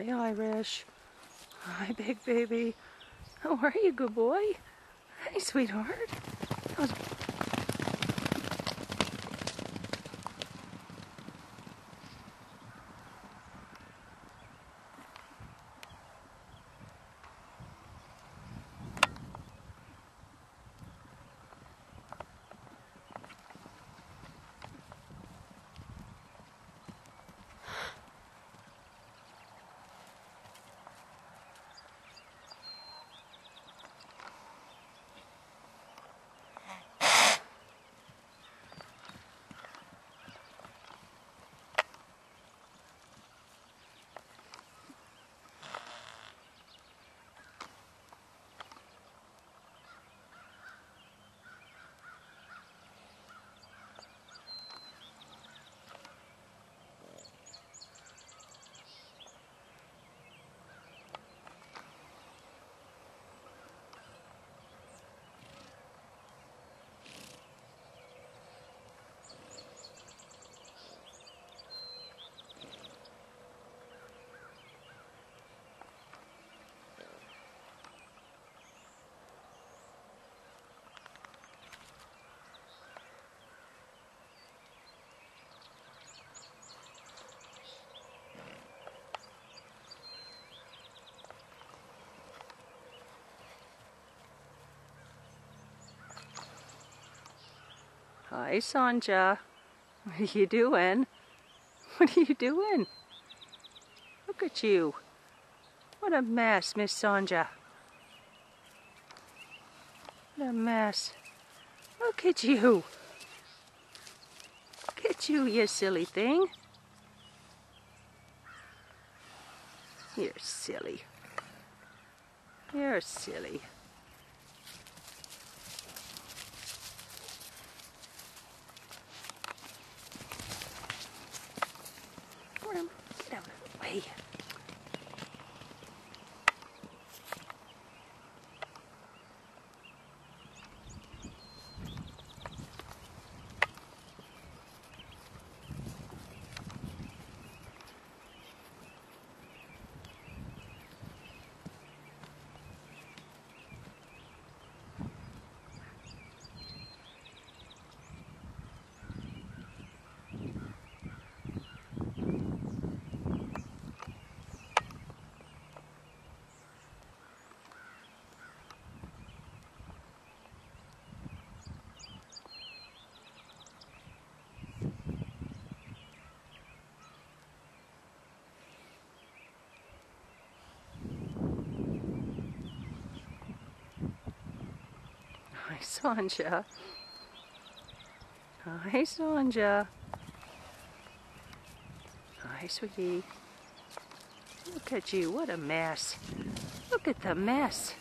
Hi, Irish. Hi, big baby. How are you, good boy? Hey, sweetheart. How's Hi, Sonja. What are you doing? What are you doing? Look at you. What a mess, Miss Sonja. What a mess. Look at you. Look at you, you silly thing. You're silly. You're silly. Get out of the way. Hi, Sonja. Hi, Sonja. Hi, sweetie. Look at you. What a mess. Look at the mess.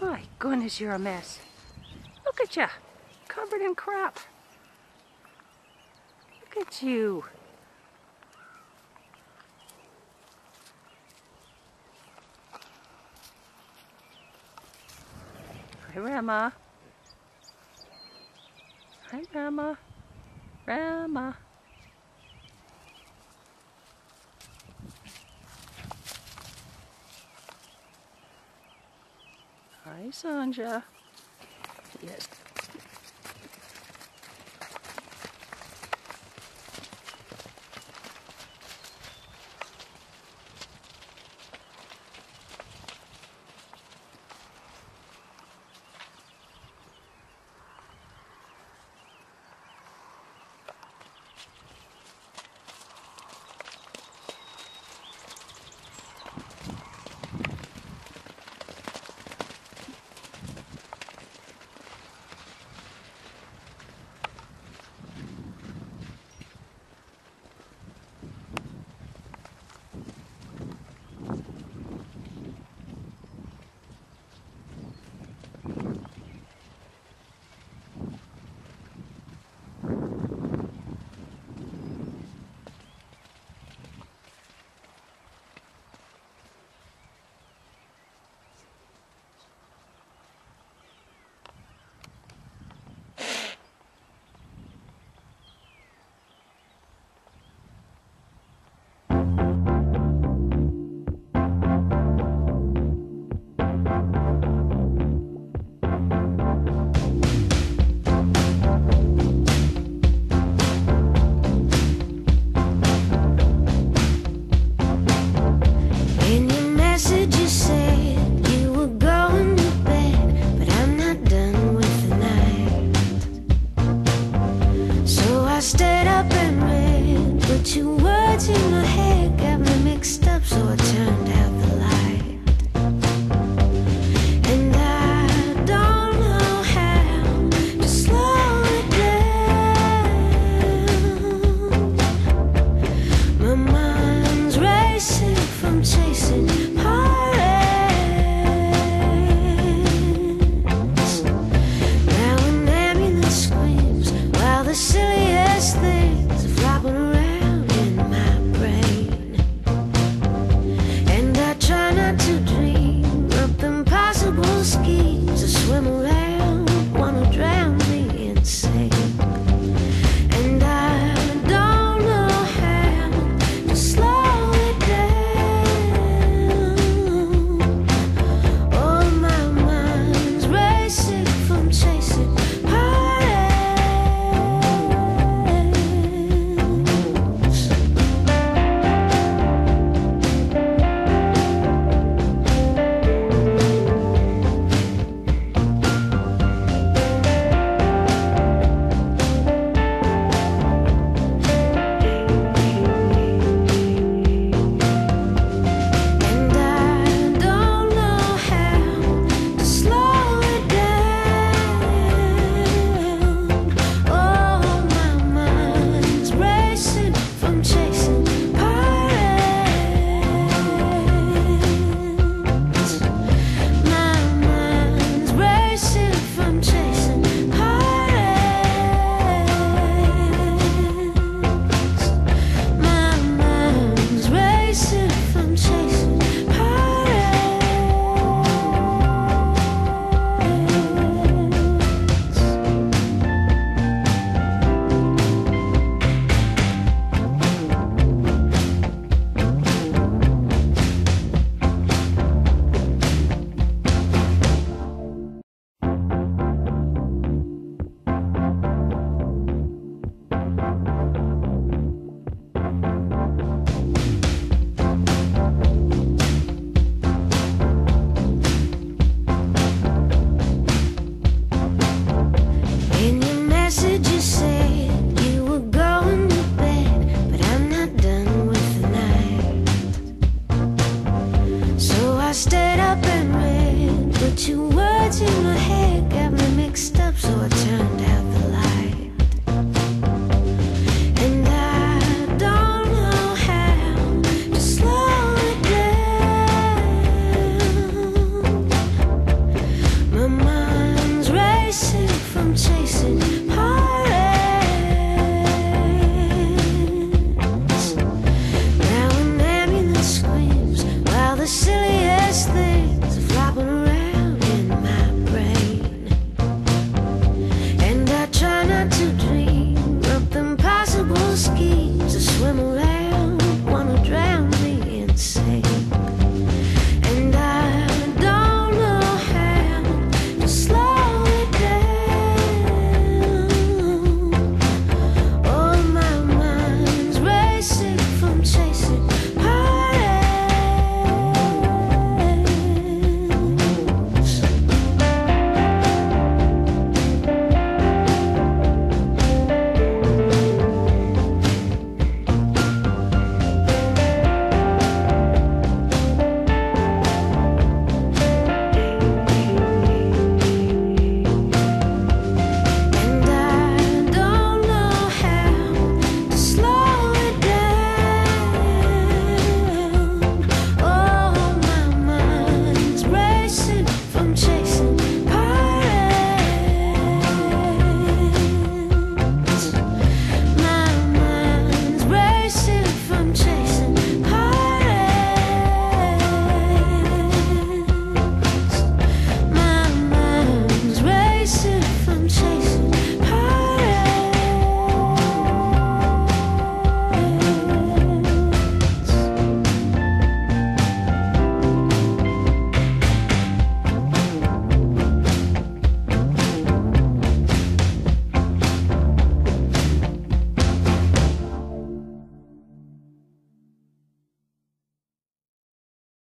My goodness, you're a mess. Look at you. Covered in crap. Look at you. Hi, Rama. Hi, Rama. Rama. Hi, Sonja. Yes.